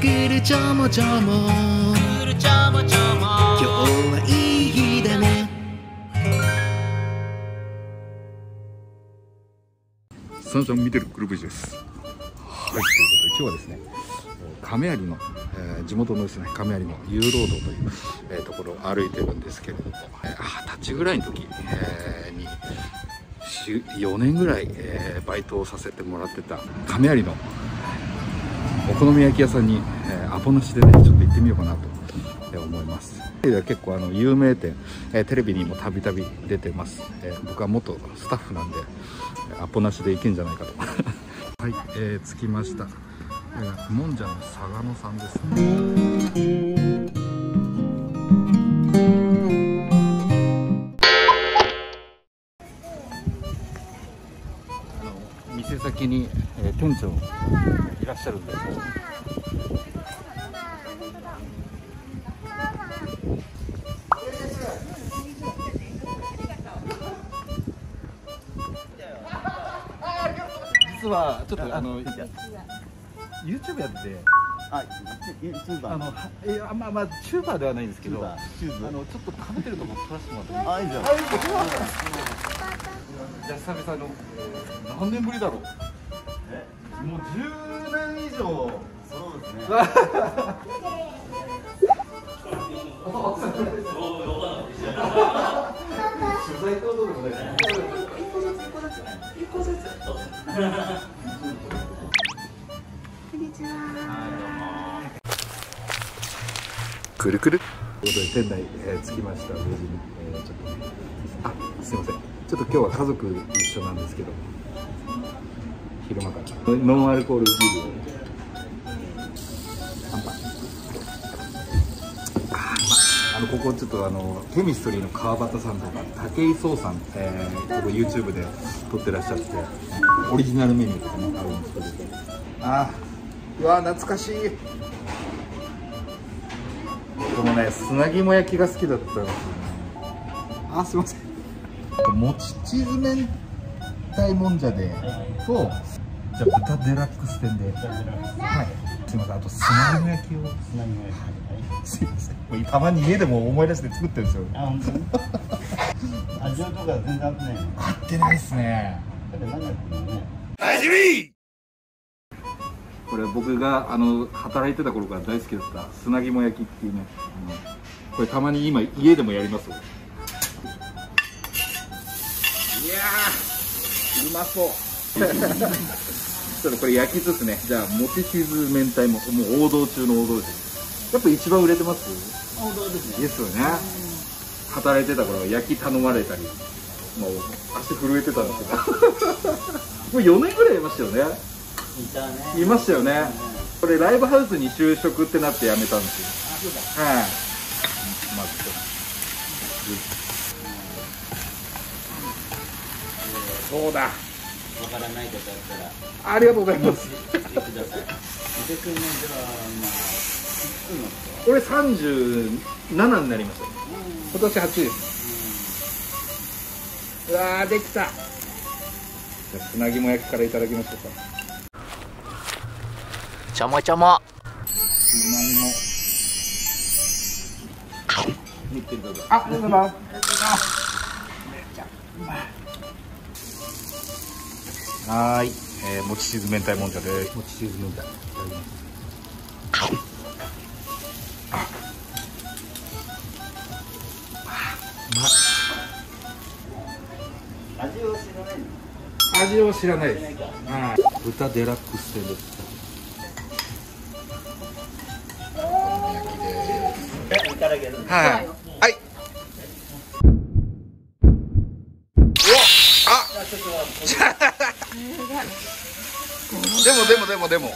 くるちょもちょも。今日はいい日だね。サンシャン見てるグループジです。はい、ということで今日はですね、亀有の、えー地元のですね亀有のロードという、えーところを歩いてるんですけれども、えー二十歳ぐらいの時、えーにし4年ぐらい、えーバイトをさせてもらってた亀有のお好み焼き屋さんに、えーアポなしでねちょっと行ってみようかなとえー思います。で結構あの有名店、えーテレビにもたびたび出てます、えー僕は元スタッフなんでえーアポなしで行けんじゃないかと。はい、えー、着きました、えー、もんじゃの佐賀野さんですあ先に、えー店長いらっしゃるんで実はちょっとあの YouTube やっててあ、ユーチューバー。あのはいやまあまあチューバーではないんですけどあチューブ。のちょっと食べてるとこ撮らせてもらってあ、いいじゃん。じゃあ久々の、えー何年ぶりだろうえ、もう10年以上そうですね。取材行動でもない。くるくるとい。うことで店内、えー着きました無事に、えーちょっとあすい。ませんちょっと今日は家族一緒なんですけど昼間から。ノンアルコールビールを乾杯あのここちょっとあのケミストリーの川端さんとか武井壮さん、えー、ここ YouTube で撮ってらっしゃってオリジナルメニューとかねあるんですけど。あーうわ懐かしい。僕もね砂肝焼きが好きだったんですよね。あすいません。もちチーズ明太もんじゃで。とじゃあ豚デラックス店で。はい。すいません。あと砂肝焼きを。何もやすいません。もうたまに家でも思い出して作ってるんですよ。あ、本当？に。味とか全然合ってないの？合ってないですね。だって何やってんのね。これ僕があの働いてた頃から大好きだった砂肝焼きっていうねあのこれたまに今家でもやりますよ。いやーうまそう。ちょっとこれ焼きつつね。じゃあもちチーズ明太ももう王道中の王道です。やっぱ一番売れてます？王道ですね。ですよね。働いてた頃焼き頼まれたり。もう足震えてたんですけど もう4年ぐらいいましたよね。いたね。いましたよね。うん。これライブハウスに就職ってなって辞めたんですよ。あ、そうだ。はい。まずそうだわからないことあったらありがとうございます言ってください。伊勢君のじゃあまあいくつの人？これ37になりました今年8ですうわーできたじゃあ砂肝焼きからいただきましょうかちょもちょも砂肝言ってるどうぞ。あ、どうぞな。はーい、えー、もちチーズ明太もんじゃです。もちチーズ明太。いただきます。味を知らないの。味を知らないです。知らないか。はい。豚デラックス店です。お好み焼きです。はい。はい。あ、ちょっとでもでもでもでも。あ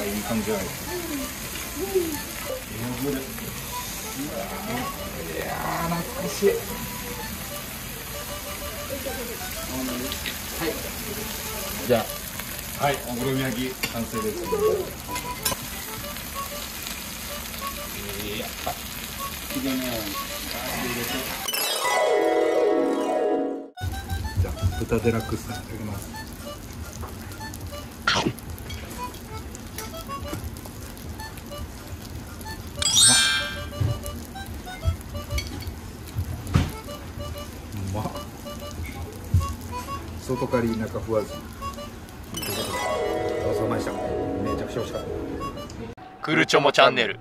あいい感じじゃないですか。いやー懐かしい。はい。じゃあ、はい、お好み焼き完成です。いや、きれい豚デラックスいただきます。外刈り中ふわずということでごちそうさまでしためちゃくちゃ美味しかった。クルチョモチャンネル。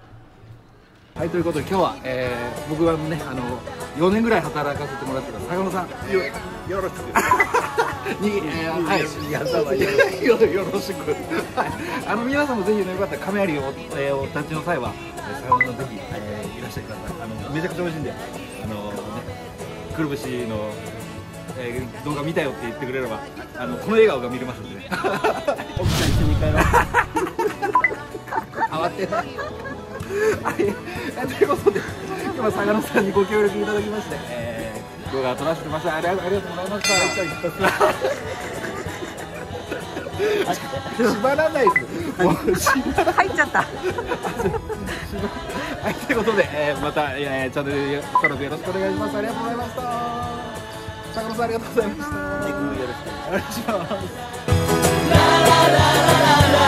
はいということで今日は、えー、僕はねあの4年ぐらい働かせてもらってた坂野さん。よよろしく に、えー、はい。よよろしく。はい。あの皆さんもぜひねよかったら亀有を、えー、お立ちの際はえー坂野さんぜひ、えー、いらっしゃいください。あのめちゃくちゃ美味しいんであのねくるぶしの、えー、動画見たよって言ってくれればあのこの笑顔が見れますんで。ね 奥さん一緒に帰ろう慌てないはい、えということで今日は坂野さんにご協力いただきまして、えー、動画を撮らせてました。ありがとうありがとうございました。縛らないです。もう縛ら入っちゃった。はいということで、えー、また、えー、チャンネル登録よろしくお願いします。ありがとうございました。坂野さんありがとうございました。よろしくお願いします